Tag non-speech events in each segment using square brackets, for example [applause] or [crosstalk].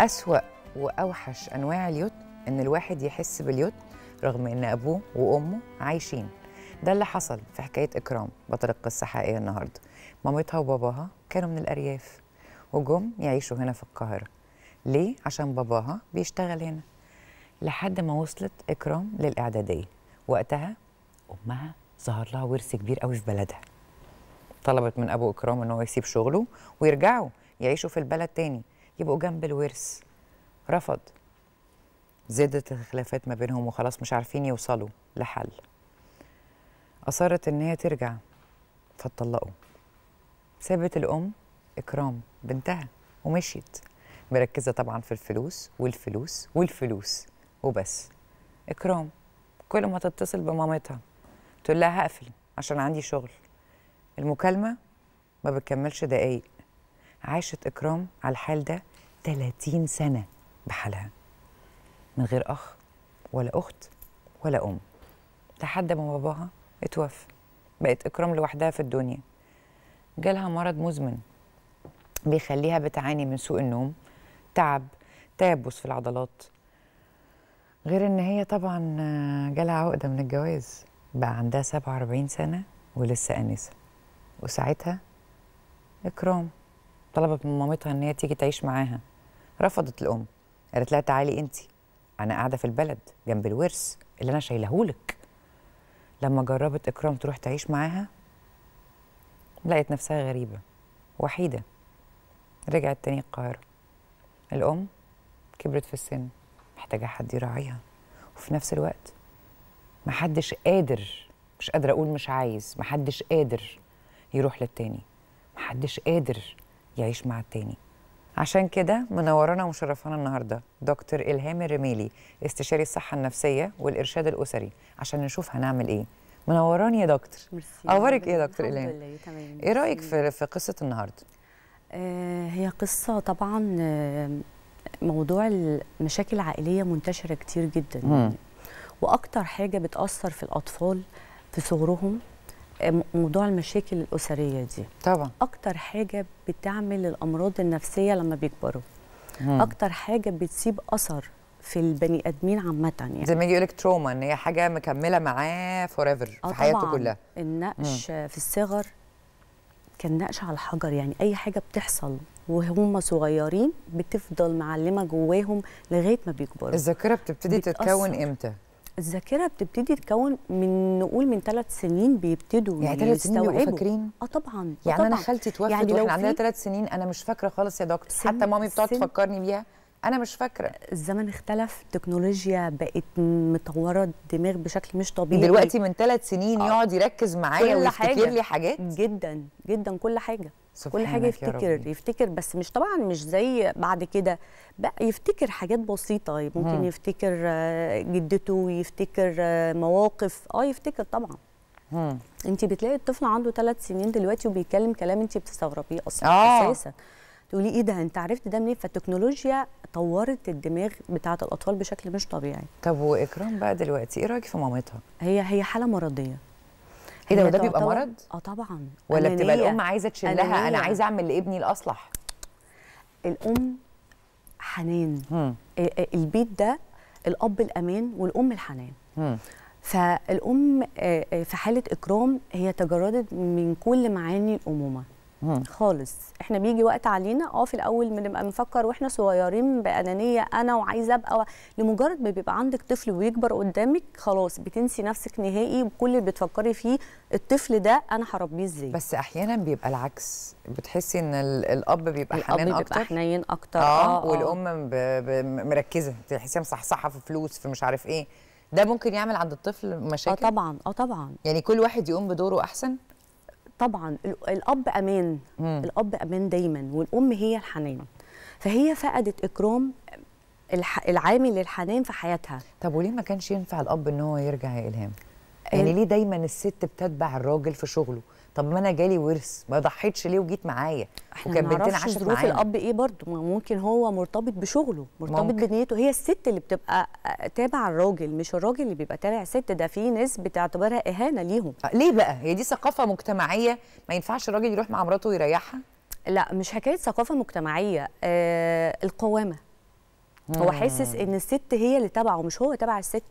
أسوأ وأوحش أنواع اليوت إن الواحد يحس باليوت رغم إن أبوه وأمه عايشين. ده اللي حصل في حكاية إكرام بطل القصة حقيقية النهاردة. مامتها وباباها كانوا من الأرياف وجم يعيشوا هنا في القاهرة. ليه؟ عشان باباها بيشتغل هنا. لحد ما وصلت إكرام للإعدادية. وقتها أمها ظهر لها ورث كبير قوي في بلدها. طلبت من أبو إكرام إن هو يسيب شغله ويرجعوا يعيشوا في البلد تاني. يبقوا جنب الورث. رفض. زادت الخلافات ما بينهم وخلاص مش عارفين يوصلوا لحل. أصرت إن هي ترجع. فاتطلقوا. سابت الأم إكرام بنتها ومشيت. مركزة طبعا في الفلوس والفلوس والفلوس. وبس. إكرام كل ما تتصل بمامتها تقول لها هقفل عشان عندي شغل. المكالمة ما بتكملش دقايق. عاشت إكرام على الحال ده 30 سنة بحالها. من غير أخ ولا أخت ولا أم. لحد ما باباها اتوفى بقت إكرام لوحدها في الدنيا. جالها مرض مزمن بيخليها بتعاني من سوء النوم تعب تيبس في العضلات. غير إن هي طبعا جالها عقدة من الجواز بقى عندها 47 سنة ولسه آنسة. وساعتها إكرام. طلبت من مامتها إن هي تيجي تعيش معاها. رفضت الأم. قالت لها تعالي أنت. أنا قاعدة في البلد جنب الورث اللي أنا شايلهولك. لما جربت إكرام تروح تعيش معاها لقت نفسها غريبة. وحيدة. رجعت تاني القاهرة. الأم كبرت في السن. محتاجة حد يراعيها. وفي نفس الوقت محدش قادر مش قادرة أقول مش عايز محدش قادر يروح للتاني. محدش قادر يعيش مع التاني. عشان كده منورانا ومشرفانا النهارده دكتور إلهام الرميلي استشاري الصحة النفسية والإرشاد الأسري عشان نشوف هنعمل إيه. منوراني يا دكتور. أخبارك إيه يا دكتور الحمد إلهام؟ لله تمام. إيه رأيك. في في قصة النهارده؟ آه هي قصة طبعا آه، موضوع المشاكل العائلية منتشرة كتير جدا. مم. وأكتر حاجة بتأثر في الأطفال في صغرهم موضوع المشاكل الأسرية دي. طبعا. أكتر حاجة بتعمل الأمراض النفسية لما بيكبروا. مم. أكتر حاجة بتسيب أثر في البني آدمين عامة يعني. زي ما يجي يقول لك trauma إن هي حاجة مكملة معاه forever آه في حياته كلها. النقش في الصغر كان نقش على الحجر يعني. أي حاجة بتحصل وهم صغيرين بتفضل معلمة جواهم لغاية ما بيكبروا. الذاكرة بتبتدي بتأثر. تتكون إمتى؟ الذاكرة بتبتدي تتكون من نقول من ثلاث سنين بيبتدوا يعني ثلاث سنين بيبقوا. فاكرين آه طبعا آه يعني أنا طبعاً. خالتي توفت يعني لو وإحنا عندنا ثلاث سنين أنا مش فاكرة خالص يا دكتور سن- حتى مامي بتقعد تفكرني بيها أنا مش فاكرة الزمن اختلف التكنولوجيا بقت مطوره الدماغ بشكل مش طبيعي دلوقتي من ثلاث سنين آه. يقعد يركز معايا كل ويفتكر حاجة. لي حاجات جدا جدا كل حاجة كل حاجة يفتكر. يفتكر بس مش طبعا مش زي بعد كده. بقى يفتكر حاجات بسيطة ممكن مم. يفتكر آه، جدته يفتكر آه، مواقف. آه يفتكر طبعا. مم. انت بتلاقي الطفل عنده ثلاث سنين دلوقتي وبيتكلم كلام انت بتستغربيه أصلا آه. أساسا. تقولي إيه ده؟ انت عرفت ده منين؟ فالتكنولوجيا طورت الدماغ بتاعة الأطفال بشكل مش طبيعي. طب وإكرام بقى دلوقتي إيه رأيك في مامتها؟ هي هي حالة مرضية. إيه ده وده بيبقى مرض آه طبعا ولا بتبقى. الأم عايزة تشيلها أنا أنانية. عايزة أعمل لابني الأصلح الأم حنان مم. البيت ده الأب الأمان والأم الحنان مم. فالأم آه، آه، في حالة إكرام هي تجردت من كل معاني الأمومة. خالص. إحنا بيجي وقت علينا آه في الأول بنبقى بنفكر وإحنا صغيرين بأنانية أنا وعايزة أبقى و... لمجرد ما بيبقى عندك طفل ويكبر قدامك خلاص بتنسي نفسك نهائي وكل اللي بتفكري فيه الطفل ده أنا هربيه إزاي؟ بس أحيانا بيبقى العكس. بتحسي إن ال- الأب بيبقى الأب حنان بيبقى أكتر؟ حنين أكتر. آه. والأم ب... ب... مركزة. تحسيها مصحصحة في فلوس في مش عارف إيه. ده ممكن يعمل عند الطفل آه مشاكل؟ طبعا. آه طبعا. يعني كل واحد يقوم بدوره أحسن؟ طبعا ال- الأب أمان مم. الأب أمان دايما والأم هي الحنان فهي فقدت إكرام. العامل للحنان في حياتها طب وليه ما كانش ينفع الأب إن هو يرجع يا إلهام يعني ليه دايما الست بتتبع الراجل في شغله طب ما أنا جالي ورث ما ضحيتش ليه وجيت معايا؟ وكان بنتنا عاشت ظروف الأب إيه برضه ما ممكن هو مرتبط بشغله مرتبط ممكن. بنيته. هي الست اللي بتبقى تابع الراجل مش الراجل اللي بيبقى تابع الست ده في ناس بتعتبرها إهانة ليهم. آه، ليه بقى؟ هي دي ثقافة مجتمعية ما ينفعش الراجل يروح مع مراته ويريحها؟ لا مش حكاية ثقافة مجتمعية آه القوامة. هو حاسس إن الست هي اللي تبعه مش هو تبع الست.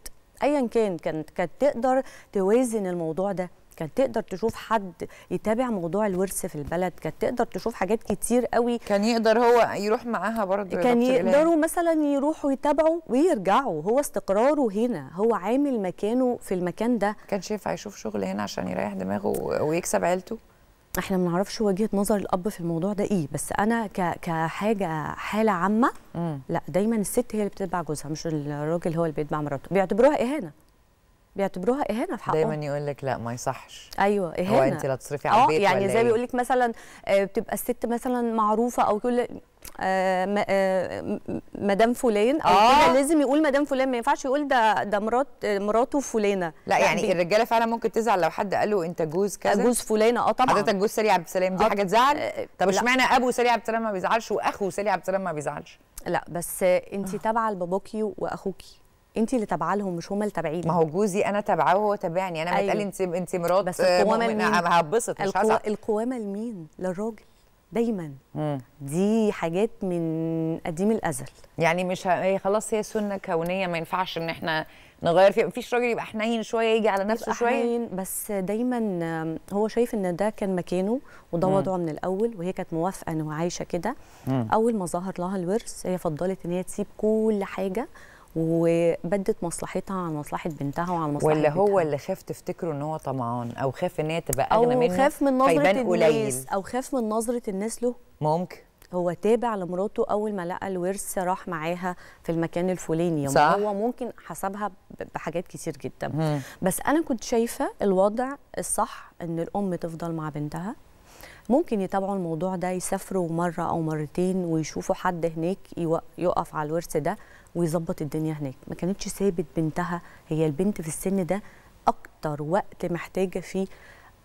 ايا كان كانت كانت تقدر توازن الموضوع ده. كانت تقدر تشوف حد يتابع موضوع الورث في البلد كانت تقدر تشوف حاجات كتير قوي. كان يقدر هو يروح معاها برضه كان. يقدروا مثلا يروحوا يتابعوا ويرجعوا هو استقراره هنا هو عامل مكانه في المكان ده. كانش ينفع يشوف شغل هنا عشان يريح دماغه ويكسب عيلته؟ إحنا ما نعرفش وجهة نظر الأب في الموضوع ده إيه بس أنا ك كحاجة حالة عامة. لا دايما الست هي اللي بتتبع جوزها مش الراجل هو اللي بيتبع مراته. بيعتبروها إهانة. بيعتبروها إهانة في دايما حقهم. يقول لك لا ما يصحش. أيوه إهانة. هو انت لا تصرفي على آه البيت يعني زي إيه؟ بيقول لك مثلا آه، بتبقى الست مثلا معروفة أو كل آه، آه، مدام فلان أو آه. كده لازم يقول مدام فلان ما ينفعش يقول ده ده مرات آه، مراته فلانة. لا يعني بي- الرجالة فعلا ممكن تزعل لو حد قال له أنت جوز كذا. جوز فلانة آه طبعا. حضرتك جوز سالي عبد السلام دي آه، حاجة تزعل؟ آه، طب. اشمعنى أبو سالي عبد السلام ما بيزعلش وأخو سالي عبد السلام ما بيزعلش؟ لا بس انت تابعة لباباكي وأخوكي. انت اللي تابعة لهم مش هم اللي تابعين ما هو جوزي أنا تابعاه وهو تابعني. أنا. يتقال انت انت مرات بس مؤمنة، لمين؟ هبسط مش القو... القوامة لمين؟ للراجل دايما. مم. دي حاجات من قديم الأزل. يعني مش ه... هي خلاص هي سنة كونية ما ينفعش إن إحنا نغير فيها. مفيش راجل يبقى حنين شوية يجي على نفسه شوية. بس دايما هو شايف إن ده كان مكانه وده وضعه من الأول وهي كانت موافقة إنه عايشة كده. أول ما ظهر لها الورث هي فضلت إن هي تسيب كل حاجة وبدت مصلحتها عن مصلحة بنتها وعن مصلحة ولا هو بيتها. اللي خاف تفتكره إن هو طمعان أو خاف إن هي تبقى أغنى أو منه خاف من نظرة الناس أو خاف من نظرة الناس له. ممكن. هو تابع لمراته أول ما لقى الورث راح معاها في المكان الفلاني. صح. هو ممكن حسبها بحاجات كتير جدا. مم. بس أنا كنت شايفة الوضع الصح إن الأم تفضل مع بنتها. ممكن يتابعوا الموضوع ده يسافروا مرة أو مرتين ويشوفوا حد هناك يو- يقف على الورث ده. ويظبط الدنيا هناك. ما كانتش سابت بنتها هي البنت في السن ده أكتر وقت محتاجة فيه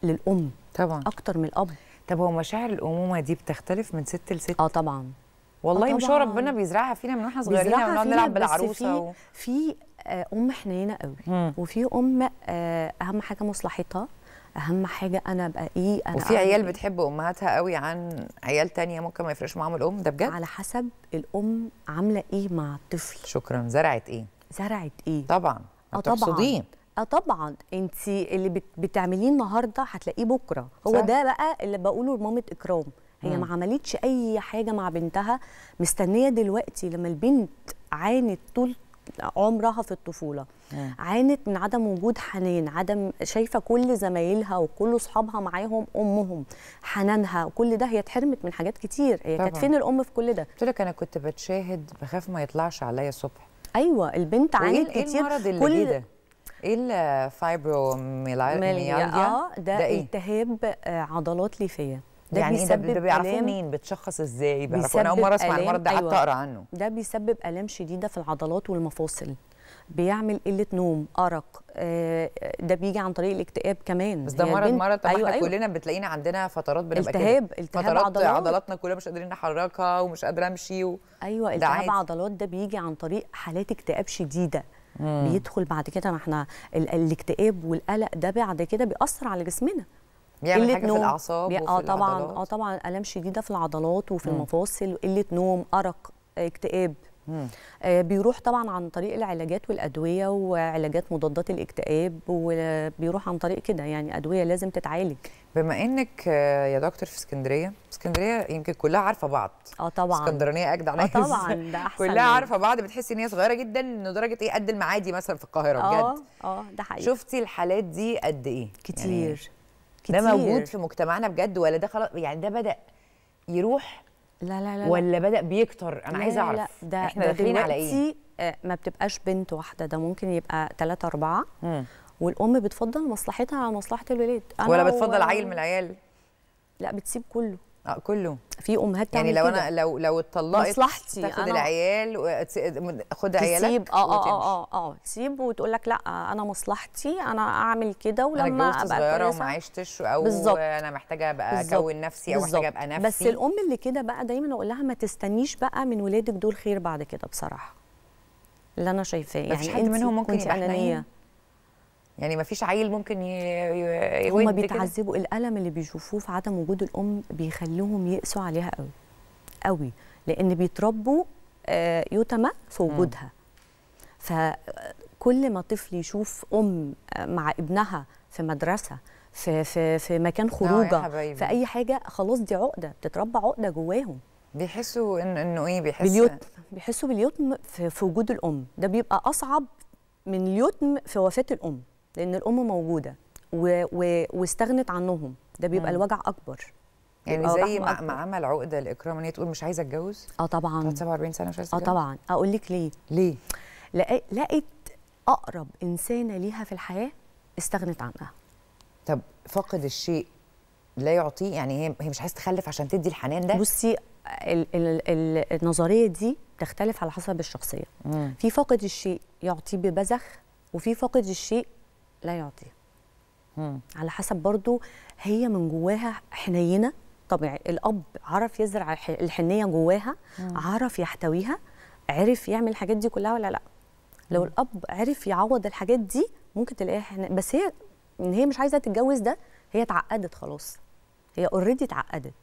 للأم. طبعا. أكتر من الأب. طب هو مشاعر الأمومة دي بتختلف من ست لست؟ آه طبعا. والله آه مش هو. ربنا بيزرعها فينا من وإحنا صغيرين بيزرعها ونقعد نلعب بالعروسة و... في في آه، أم حنينة قوي. وفي أم آه، أهم حاجة مصلحتها أهم حاجة أنا أبقى إيه أنا وفي عيال إيه. بتحب أمهاتها قوي عن عيال تانية ممكن ما يفرقش معاهم الأم ده بجد؟ على حسب الأم عاملة إيه مع الطفل. شكرا. زرعت إيه؟ زرعت إيه؟ طبعا. آه طبعا. آه طبعا. انت اللي بت بتعمليه النهارده هتلاقيه بكرة. هو صح. ده بقى اللي بقوله لمامة إكرام. هي مم. ما عملتش أي حاجة مع بنتها مستنية دلوقتي لما البنت عانت طول عمرها في الطفولة. عانت من عدم وجود حنان عدم شايفة كل زمايلها وكل اصحابها معاهم أمهم حنانها وكل ده هي اتحرمت من حاجات كتير. هي كانت. فين الأم في كل ده؟ قلت لك أنا كنت بتشاهد بخاف ما يطلعش عليا الصبح أيوه البنت عانت إيه كتير. المرض اللي كل جه ده؟ إيه الفايبروميالجيا آه ده, ده إيه؟ التهاب آه، عضلات ليفية. ده يعني ده؟ بيسبب ده بيعرفوه آلام- منين؟ بتشخص إزاي؟ بيعرفوه؟ أنا أول مرة أسمع المرض ده أيوة. أقرأ عنه. ده بيسبب ألام شديدة في العضلات والمفاصل. بيعمل قلة نوم أرق آه، ده بيجي عن طريق الاكتئاب كمان. بس ده مرض مرض. أيوة إحنا أيوة. كلنا بتلاقينا عندنا فترات بنبقى التهاب كده. التهاب فترات عضلات. عضلاتنا كلها مش قادرين نحركها ومش قادرة أمشي و... أيوه التهاب. عضلات ده بيجي عن طريق حالات اكتئاب شديدة. بيدخل بعد كده ما إحنا ال- الاكتئاب والقلق ده بعد كده بيأثر على جسمنا. بيعمل قلة حاجة في نوم. الأعصاب بي- آه طبعا. آه طبعا ألام شديدة في العضلات وفي مم. المفاصل قلة نوم أرق آه، اكتئاب. آه، بيروح طبعا عن طريق العلاجات والأدوية وعلاجات مضادات الاكتئاب وبيروح عن طريق كده يعني أدوية لازم تتعالج. بما إنك آه، يا دكتور في اسكندرية اسكندرية يمكن كلها عارفة بعض. آه طبعا. اسكندرانية أجدع آه ناس. طبعا [laughs] ده أحسن كلها عارفة بعض بتحسي إن هي صغيرة جدا لدرجة إيه قد المعادي مثلا في القاهرة آه بجد. آه ده حقيقي. شفتي الحالات دي قد إيه؟ كتير. يعني كتير. ده موجود في مجتمعنا بجد ولا ده خلاص؟ يعني ده بدأ يروح لا لا لا ولا بدأ بيكتر؟ أنا عايزة اعرف لا ده إحنا داخلين على إيه؟ آه، ما بتبقاش بنت واحدة ده ممكن يبقى ثلاثة أربعة. مم. والأم بتفضل مصلحتها على مصلحة الولاد. ولا و- بتفضل عيل من العيال؟ لا بتسيب كله. آه كله في أمهات يعني تعمل لو كده. أنا لو لو اتطلقت مصلحتي، تاخد أنا- العيال خد عيالك تسيب آه آه وتمشي. آه آه تسيب وتقول لك لأ أنا مصلحتي أنا أعمل كده ولما أنا أبقى صغيرة وما عشتش أو بالظبط. أنا محتاجة أبقى. أكون نفسي أو محتاجة. أبقى نفسي بس الأم اللي كده بقى دايما أقول لها ما تستنيش بقى من ولادك دول خير بعد كده بصراحة اللي أنا شايفاه مفيش يعني حد أنتي منهم ممكن يبقى؟ أنانية يعني ما فيش عيل ممكن يود كده. بيتعذبوا الألم اللي بيشوفوه في عدم وجود الأم بيخليهم يقسوا عليها قوي قوي لأن بيتربوا آه، يتمى في وجودها. فكل ما طفل يشوف أم آه، مع ابنها في مدرسة في في في مكان يا خروجة. في أي حاجة خلاص دي عقدة بتتربى عقدة جواهم. بيحسوا إن إنه إيه بيحس باليتم بيحسوا باليتم في, في وجود الأم. ده بيبقى أصعب من اليتم في وفاة الأم. لأن الأم موجودة و و واستغنت عنهم. ده بيبقى مم. الوجع أكبر. يعني زي ما. ما عمل عقدة لإكرام إن هي تقول مش عايزة أتجوز؟ آه طبعا. بتاعت 47 سنة مش عايزة آه طبعا. أقول لك ليه. ليه؟ لقيت أقرب إنسانة ليها في الحياة استغنت عنها. طب فاقد الشيء لا يعطيه؟ يعني هي هي مش عايزة تخلف عشان تدي الحنان ده؟ بصي ال ال ال النظرية دي تختلف على حسب الشخصية. مم. في فاقد الشيء يعطيه ببذخ وفي فاقد الشيء لا يعطيه مم. على حسب برضو هي من جواها حنينة. طبيعي الأب عرف يزرع الح- الحنية جواها عرف يحتويها عرف يعمل الحاجات دي كلها ولا لأ؟ لو الأب عرف يعوض الحاجات دي ممكن تلاقيها بس هي إن هي مش عايزة تتجوز ده هي اتعقدت خلاص. هي اوريدي اتعقدت.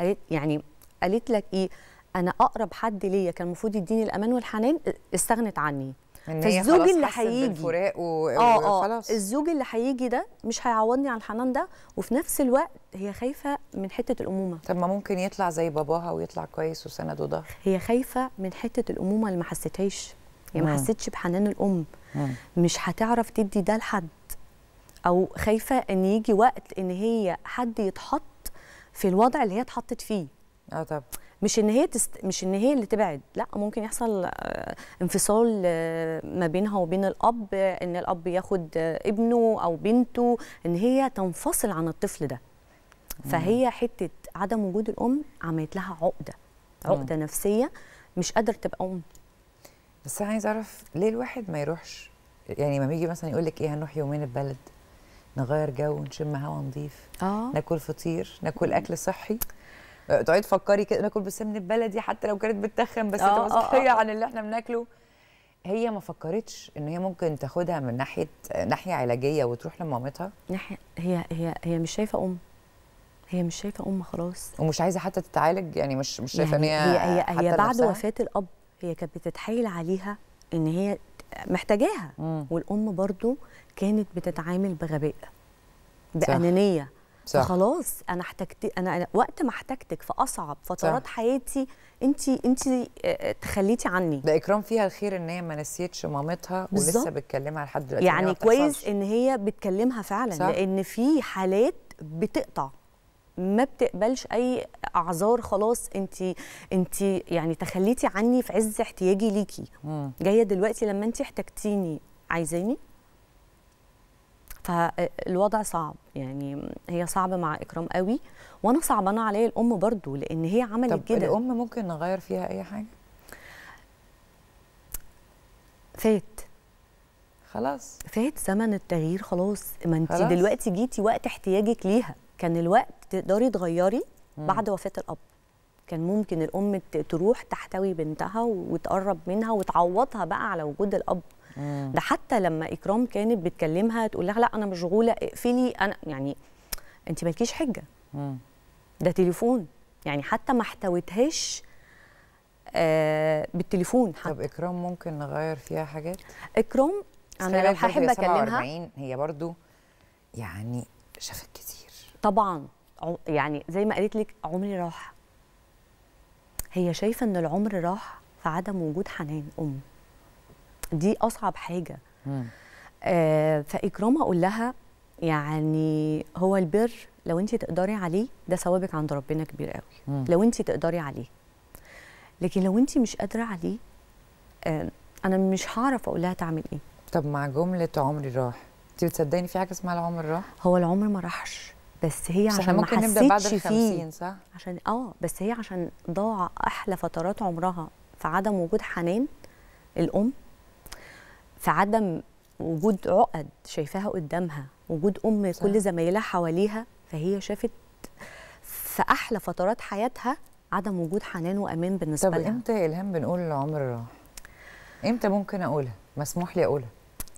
قالت يعني قالت لك إيه أنا أقرب حد ليا كان المفروض يديني الأمان والحنان استغنت عني. فالزوج اللي هيجي- و... آه آه الزوج اللي هيجي ده مش هيعوضني على الحنان ده وفي نفس الوقت هي خايفة من حتة الأمومة. طب ما ممكن يطلع زي باباها ويطلع كويس وسند وظهر هي خايفة من حتة الأمومة اللي ما حسيتهاش هي ما مم. حسيتش بحنان الأم. مم. مش هتعرف تدي ده لحد. أو خايفة إن يجي وقت إن هي حد يتحط في الوضع اللي هي اتحطت فيه. آه طب. مش إن هي تست... مش إن هي اللي تبعد لأ ممكن يحصل آه، انفصال آه، ما بينها وبين الأب آه، إن الأب ياخد آه، ابنه أو بنته إن هي تنفصل عن الطفل ده. فهي حتة عدم وجود الأم عملت لها عقدة عقدة نفسية مش قادرة تبقى أم. بس أنا عايزة أعرف ليه الواحد ما يروحش؟ يعني ما بيجي مثلا يقول لك إيه هنروح يومين البلد نغير جو نشم هوا نضيف آه. ناكل فطير ناكل أكل صحي؟ آه، تقعدي تفكري كده ناكل بالسمن البلدي حتى لو كانت بتخن بس آه، تبقى آه، صحيه آه. عن اللي إحنا بناكله. هي ما فكرتش إن هي ممكن تاخدها من ناحية آه، ناحية علاجية وتروح لمامتها؟ ناحية هي هي هي مش شايفة أم. هي مش شايفة أم خلاص. ومش عايزة حتى تتعالج؟ يعني مش مش شايفة يعني ان هي هي هي, هي بعد لنفسها؟ وفاة الأب هي كانت بتتحايل عليها إن هي محتاجاها. مم. والأم برضو كانت بتتعامل بغباء بأنانية. صح فخلاص أنا احتجت أنا وقت ما احتجتك في أصعب فترات صح. حياتي انت انت تخليتي عني ده إكرام فيها الخير إن هي ما نسيتش مامتها ولسه بالظبط. بتكلمها لحد دلوقتي يعني ما كويس. إن هي بتكلمها فعلا صح. لأن في حالات بتقطع ما بتقبلش أي أعذار خلاص انت انت يعني تخليتي عني في عز احتياجي ليكي. جاية دلوقتي لما انت احتجتيني عايزاني فالوضع صعب. يعني هي صعبة مع إكرام قوي وأنا صعبانة عليا الأم برضو لأن هي عملت طب كده. الأم ممكن نغير فيها أي حاجة؟ فات. خلاص. فات زمن التغيير خلاص. ما انت. دلوقتي جيتي وقت احتياجك ليها. كان الوقت تقدري تغيري. بعد وفاة الأب. كان ممكن الأم تروح تحتوي بنتها وتقرب منها وتعوضها بقى على وجود الأب. مم. ده حتى لما إكرام كانت بتكلمها تقول لها لا أنا مشغولة اقفلي أنا يعني انت مالكيش حجة. مم. ده تليفون. يعني حتى ما احتوتهاش آه بالتليفون حتى. طب إكرام ممكن نغير فيها حاجات؟ إكرام أنا لو هحب هي أكلمها. 47 هي برضو يعني شافت كتير. طبعا. يعني زي ما قالت لك عمري راح. هي شايفة إن العمر راح في عدم وجود حنان أم. دي أصعب حاجة. مم. آه فإكرام أقول لها يعني هو البر لو انت تقدري عليه ده ثوابك عند ربنا كبير قوي مم. لو انت تقدري عليه. لكن لو انت مش قادرة عليه آه أنا مش هعرف أقول لها تعمل إيه. طب مع جملة عمري راح انت بتصدقني في حاجة اسمها العمر راح؟ هو العمر ما راحش. بس هي عشان ما ممكن نبدأ بعد ال فيه. 50 صح؟ عشان آه بس هي عشان ضاع أحلى فترات عمرها في عدم وجود حنان الأم في عدم وجود عقد شايفاها قدامها وجود أم صح. كل زمايلها حواليها فهي شافت في أحلى فترات حياتها عدم وجود حنان وأمان بالنسبة طب لها. إمتى يا إلهام بنقول العمر راح؟ إمتى ممكن أقولها؟ مسموح لي أقولها.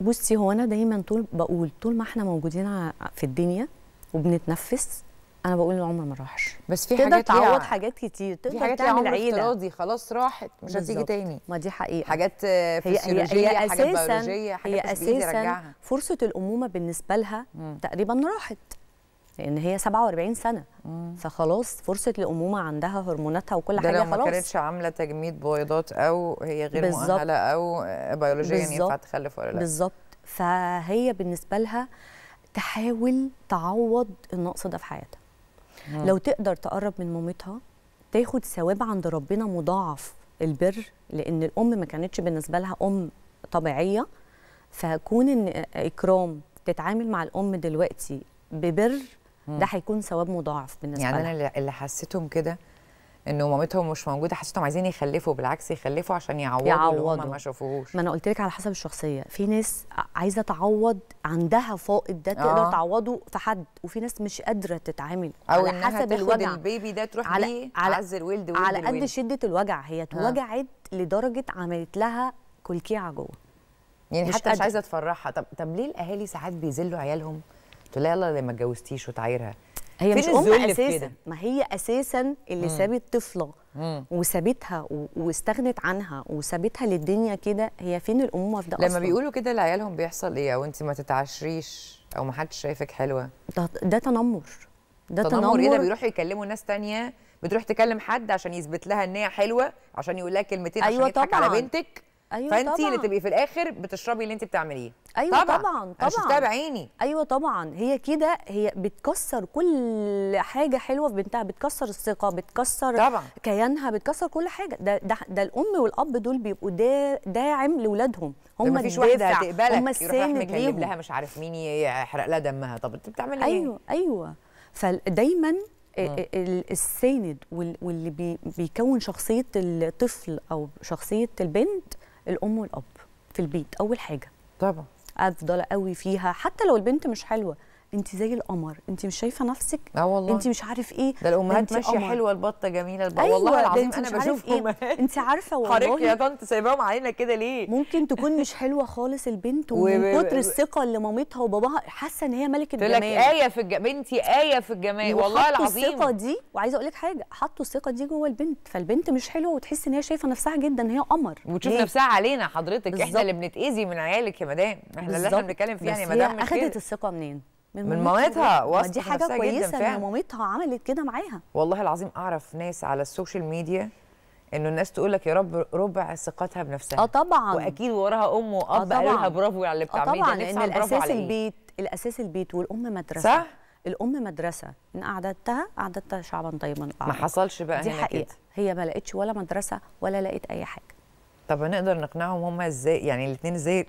بصي هو أنا دايما طول بقول طول ما إحنا موجودين في الدنيا وبنتنفس أنا بقول العمر ما راحش. بس في حاجات تعوض حاجات كتير تقدر حاجات تعمل عيله افتراضي خلاص راحت مش هتيجي. تاني. ما دي حقيقة. حاجات آه، هي هي فسيولوجيه هي حاجات بيولوجية هي حاجات بايدي أساسا فرصة الأمومة بالنسبة لها تقريبا راحت لأن هي 47 سنة. فخلاص فرصة الأمومة عندها هرموناتها وكل ده حاجة لو ما خلاص. كانتش عاملة تجميد بويضات أو هي غير. مؤهلة أو بيولوجيا. ينفع تخلف ولا لأ. بالظبط. فهي بالنسبة لها تحاول تعوض النقص ده في حياتها مم. لو تقدر تقرب من مامتها تاخد ثواب عند ربنا مضاعف البر لأن الأم ما كانتش بالنسبة لها أم طبيعية. فكون إن إكرام تتعامل مع الأم دلوقتي ببر ده هيكون ثواب مضاعف بالنسبة يعني لها. أنا اللي- اللي حسيتهم كده انه مامتهم مش موجودة حسيتهم عايزين يخلفوا بالعكس يخلفوا عشان يعوضوا اللي هم يعوضوا. ما شافوهوش. ما أنا قلت لك على حسب الشخصية. في ناس عايزة تعوض عندها فائض ده تقدر آه. تعوضه في حد وفي ناس مش قادرة تتعامل. أو على حسب تاخد الوجع. البيبي ده تروح على- بيه على- عز الولد ولد على قد. شدة الوجع. هي اتوجعت لدرجة عملت لها كلكيعه جوه. يعني مش حتى مش قادرة. عايزة تفرحها. طب طب ليه الأهالي ساعات بيذلوا عيالهم؟ تقول لها يلا اللي ما اتجوزتيش وتعايرها؟ هي مش أم أساسا؟ ما هي أساسا اللي سابت طفلة. وسابتها واستغنت عنها وسابتها للدنيا كده هي فين الامومه في ده لما أصلاً؟ بيقولوا كده لعيالهم بيحصل إيه؟ أو أنت ما تتعشريش أو ما حدش شايفك حلوة؟ ده, ده تنمر. ده تنمر؟ إيه ده؟ بيروحوا يكلموا ناس تانية؟ بتروح تكلم حد عشان يثبت لها إن هي حلوة؟ عشان يقول لها كلمتين عشان أيوة يضحك على. بنتك؟ أيوه فانت اللي تبقي في الآخر بتشربي اللي انت بتعمليه. أيوه طبعا. طبعا, أنا شفتها بعيني أيوه طبعا. هي كده هي بتكسر كل حاجة حلوة في بنتها بتكسر الثقة بتكسر طبعا. كيانها بتكسر كل حاجة. ده ده, ده الأم والأب دول بيبقوا دا داعم لاولادهم هم هم مفيش واحدة هم هتقبلك الساند مكلم ليهم. لها مش عارف مين يحرق لها دمها. طب انت بتعملي إيه؟ أيوه أيوه. فدايما ال- الساند وال- واللي بي- بيكون شخصية الطفل أو شخصية البنت الأم والأب في البيت أول حاجة. طبعا. افضل قوي فيها حتى لو البنت مش حلوة. انت زي القمر. انت مش شايفة نفسك؟ آه والله. انت مش عارف إيه؟ ده الأمهات ماشية. حلوة البطة جميلة الب... أيوة والله العظيم أنا بشوف. أمهات. انت عارفة [laughs] حضرتك يا والله. طنط سايباهم علينا كده ليه؟ ممكن تكون مش حلوة خالص البنت [laughs] ومن كتر الثقة اللي مامتها وباباها حاسة إن هي ملكة تقول لك آية في الج... بنتي آية في الجمال والله العظيم. الثقة دي وعايزة أقول لك حاجة حطوا الثقة دي جوه البنت. فالبنت مش حلوة وتحس إن هي شايفة نفسها جدا إن هي قمر. وتشوف؟ نفسها علينا حضرتك. إحنا اللي بنتأذي من عيالك يا مدام. إحنا اللي إحنا. بنتكلم فيه يعني مدام أخدت كده. الثقة منين؟ من مامتها، ما واثقة دي حاجة كويسة. إن مامتها عملت كده معاها. والله العظيم أعرف ناس على السوشيال ميديا إنه الناس تقول لك يا رب ربع ثقتها بنفسها. آه طبعا. وأكيد وراها ام وأب آه قالوا لها طبعاً. برافو على اللي آه بتعمليه طبعا لأن الأساس. البيت الأساس البيت والأم مدرسة. صح؟ الأم مدرسة. إن اعددتها اعددتها شعبا طيبا. ما أعرف. حصلش بقى دي هنا حقيقة. كده. هي ما لقتش ولا مدرسة ولا لقيت أي حاجة. طب هنقدر نقنعهم هم إزاي؟ يعني الاثنين إزاي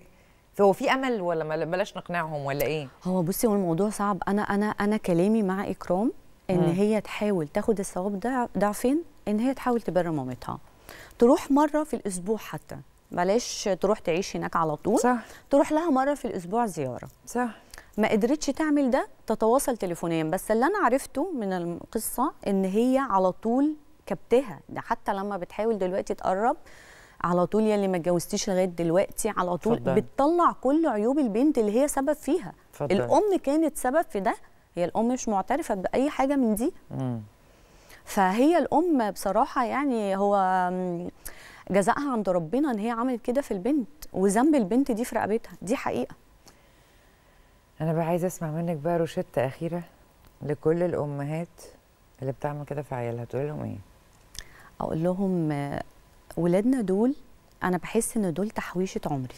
هو في أمل ولا بلاش نقنعهم ولا إيه؟ هو بصي هو الموضوع صعب. أنا أنا أنا كلامي مع إكرام إن مم. هي تحاول تاخد الثواب ده ضعفين إن هي تحاول تبر مامتها. تروح مرة في الأسبوع حتى. بلاش تروح تعيش هناك على طول. صح. تروح لها مرة في الأسبوع زيارة. صح. ما قدرتش تعمل ده تتواصل تليفونيا. بس اللي أنا عرفته من القصة إن هي على طول كبتها. ده حتى لما بتحاول دلوقتي تقرب على طول يا اللي ما اتجوزتيش لغاية دلوقتي على طول اتفضلي. بتطلع كل عيوب البنت اللي هي سبب فيها اتفضلي. الأم كانت سبب في ده هي الأم مش معترفة بأي حاجة من دي مم. فهي الأم بصراحة يعني هو م، جزائها عند ربنا إن هي عملت كده في البنت وذنب البنت دي في رقبتها دي حقيقة أنا بقى عايزة أسمع منك بقى روشتة أخيرة لكل الأمهات اللي بتعمل كده في عيالها تقول لهم إيه أقول لهم ولادنا دول أنا بحس إن دول تحويشة عمري.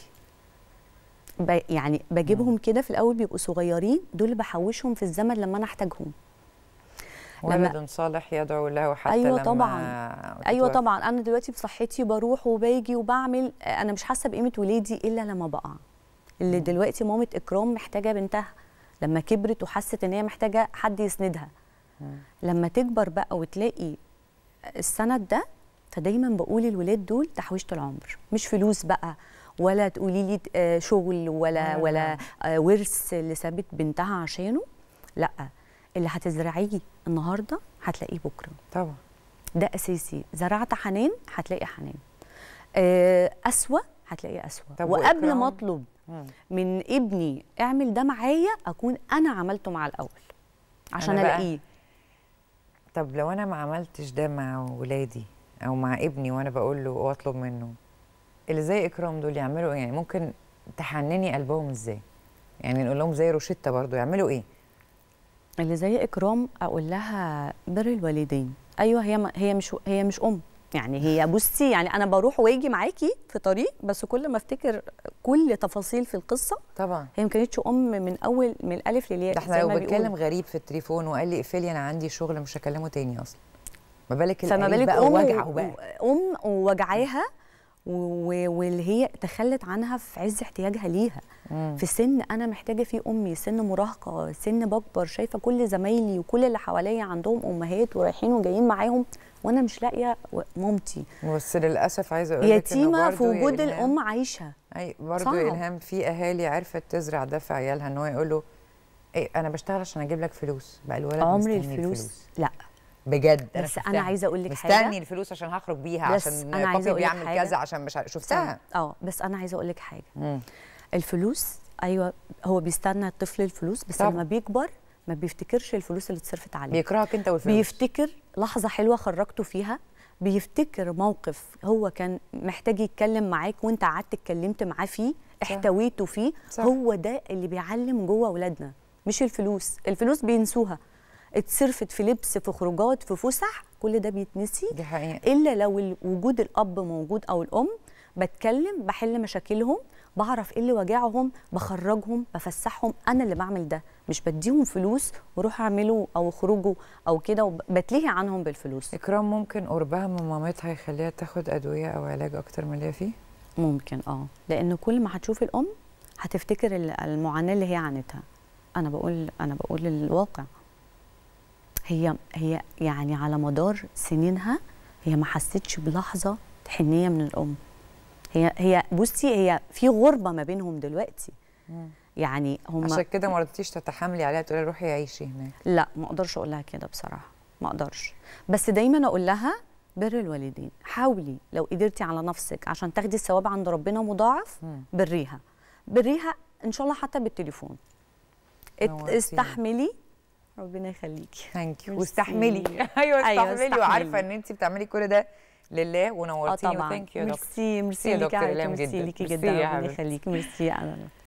ب- يعني بجيبهم كده في الأول بيبقوا صغيرين دول اللي بحوشهم في الزمن لما أنا أحتاجهم. لما- ولد صالح يدعو له حتى أيوة لما طبعاً. أيوه. طبعا. أنا دلوقتي بصحتي بروح وباجي وبعمل أنا مش حاسة بقيمة ولادي إلا لما بقع اللي دلوقتي مامة إكرام محتاجة بنتها. لما كبرت وحست إن هي محتاجة حد يسندها. لما تكبر بقى وتلاقي السند ده فدايما بقول الولاد دول تحويشه العمر. مش فلوس بقى ولا تقولي لي آه، شغل ولا لا، ولا آه، ورث اللي سابت بنتها عشانه. لأ اللي هتزرعيه النهارده هتلاقيه بكرة. طبعا. ده أساسي. زرعت حنان هتلاقي حنان. آه، اسوأ هتلاقي اسوأ طب وقبل؟ ما أطلب. من ابني اعمل ده معايا أكون أنا عملته مع الأول عشان ألاقيه. طب لو أنا ما عملتش ده مع ولادي أو مع ابني وأنا بقول له واطلب منه. اللي زي إكرام دول يعملوا إيه؟ يعني ممكن تحنني قلبهم إزاي؟ يعني نقول لهم زي روشيتا برضو يعملوا إيه؟ اللي زي إكرام أقول لها بر الوالدين. أيوه هي ما هي مش هي مش أم. يعني هي بصي يعني أنا بروح وأجي معاكي في طريق بس كل ما أفتكر كل تفاصيل في القصة طبعا. هي ما كانتش أم من أول من الألف للياء ده إحنا لو بتكلم. غريب في التليفون وقال لي اقفلي أنا عندي شغل مش هكلمه تاني أصلا. ما بالك فما بالك بقى ام ووجعه و- بقى ام ووجعاها واللي هي تخلت عنها في عز احتياجها ليها. مم. في سن أنا محتاجة فيه أمي سن مراهقة سن بكبر شايفة كل زمايلي وكل اللي حواليا عندهم أمهات ورايحين وجايين معاهم وأنا مش لاقية مامتي. بس للأسف عايزة أقول لك يتيمة في وجود الأم عايشة. أي برضه. إلهام في أهالي عرفت تزرع ده في عيالها إن هو يقول له إيه أنا بشتغل عشان أجيب لك فلوس. بقى الولد عمري مستني الفلوس لا. بجد بس شفتها. أنا عايزة أقول لك مستني حاجة. الفلوس عشان هخرج بيها عشان أنا بابي عايزة بيعمل حاجة. كذا عشان مش شفتها آه بس أنا عايزة أقول لك حاجة مم. الفلوس أيوه هو بيستنى الطفل الفلوس بس طبعا. لما بيكبر ما بيفتكرش الفلوس اللي اتصرفت عليه بيكرهك أنت والفلوس بيفتكر لحظة حلوة خرجته فيها بيفتكر موقف هو كان محتاج يتكلم معاك وأنت قعدت اتكلمت معاه فيه احتويته فيه صح. هو ده اللي بيعلم جوه أولادنا مش الفلوس الفلوس بينسوها اتصرفت في لبس في خروجات في فسح كل ده بيتنسي. دي حقيقة. إلا لو وجود الأب موجود أو الأم بتكلم بحل مشاكلهم بعرف إيه اللي واجعهم بخرجهم بفسحهم أنا اللي بعمل ده. مش بديهم فلوس وروحوا اعملوا أو خرجوا أو كده وبتلهي عنهم بالفلوس. إكرام ممكن قربها من مامتها يخليها تاخد أدوية أو علاج أكتر من اللي هي فيه؟ ممكن آه. لأن كل ما هتشوف الأم هتفتكر ال- المعاناة اللي هي عانتها. أنا بقول أنا بقول الواقع. هي هي يعني على مدار سنينها هي ما حستش بلحظة حنيه من الأم. هي هي بصي هي في غربة ما بينهم دلوقتي. يعني هم عشان كده ما رضيتيش تتحاملي عليها تقولي روحي عيشي هناك. لا ما أقدرش أقول لها كده بصراحة ما أقدرش. بس دايما أقول لها بر الوالدين حاولي لو قدرتي على نفسك عشان تاخدي الثواب عند ربنا مضاعف. بريها. بريها إن شاء الله حتى بالتليفون. استحملي ربنا يخليكي. ثانك يو. واستحملي أيوه أيوة، استحملي. وعارفة. إن انت بتعملي كل ده لله ونورتيني. طبعا. و thank you يا دكتور. merci merci يا ليكي ميرسي. ليكي جدا. يا ربنا. يخليكي. ميرسي أنا